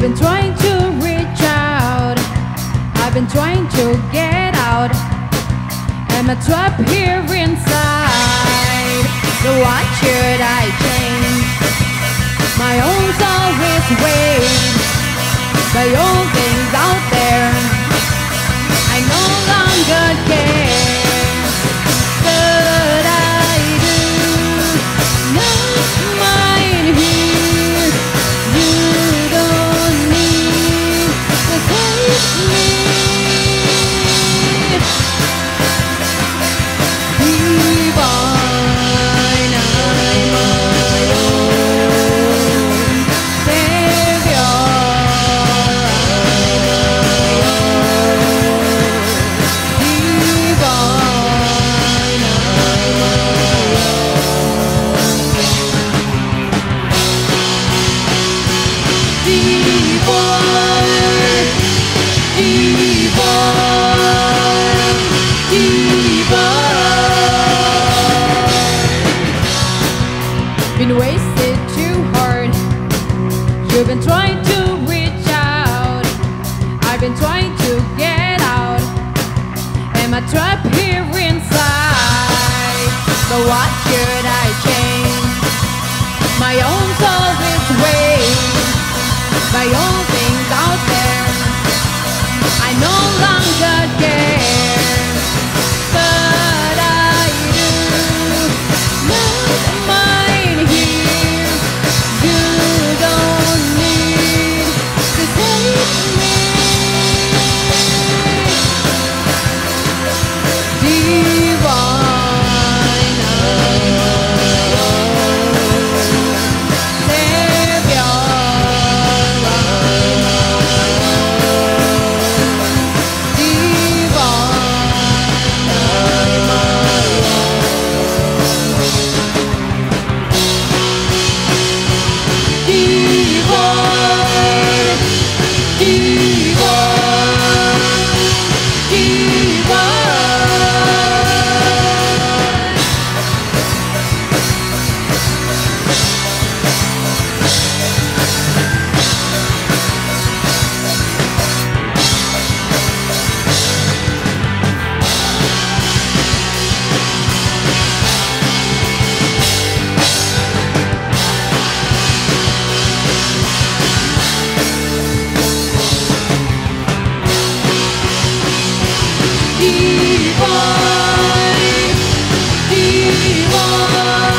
to reach out. I've been trying to get out. Am I trapped here inside? So what should I change? My own soul is weighed by all things out there. Been trying to reach out. I've been trying to get out. Am I trapped here inside? What should I change? My own soul is things out there. Be one.